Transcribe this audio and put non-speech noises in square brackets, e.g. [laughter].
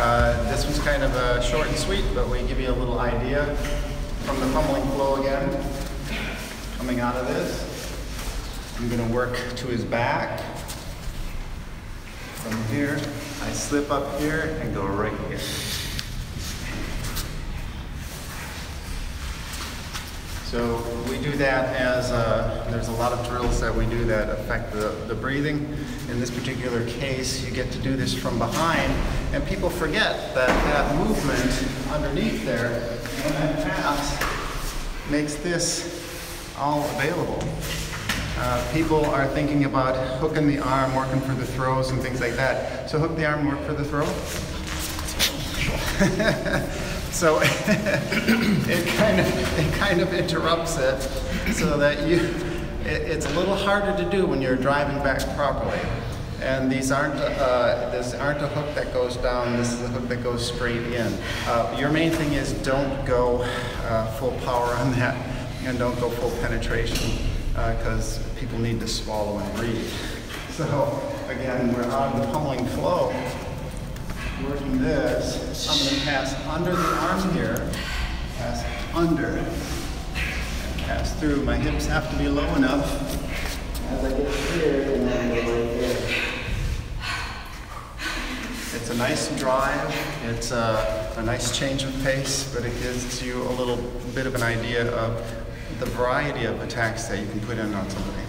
Uh, this one's kind of uh, short and sweet, but we give you a little idea from the pummeling flow again. Coming out of this, I'm going to work to his back. From here, I slip up here and go right here. So we do that as, uh, there's a lot of drills that we do that affect the, the breathing. In this particular case, you get to do this from behind, and people forget that that movement underneath there, pass, makes this all available. Uh, people are thinking about hooking the arm, working for the throws and things like that. So hook the arm, work for the throw. [laughs] So [laughs] it kind of kind of interrupts it, so that you it, it's a little harder to do when you're driving back properly. And these aren't uh, this aren't a hook that goes down. This is a hook that goes straight in. Uh, your main thing is don't go uh, full power on that, and don't go full penetration because people need to swallow and breathe. So again, we're on the pummeling flow working this, I'm to pass under the arm here, pass under, and pass through. My hips have to be low enough as I get here and then go right there. It's a nice drive. It's a, a nice change of pace, but it gives you a little bit of an idea of the variety of attacks that you can put in on somebody.